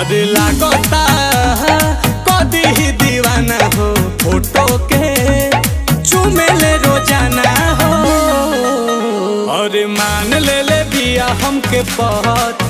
अरे लागता कदी ही दीवाना हो, फ़ोटो के चुमेले रोज़ाना हो। अरे मान ले ले बिया हमके बहुत